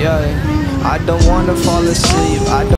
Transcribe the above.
Yeah, I don't wanna fall asleep. I don't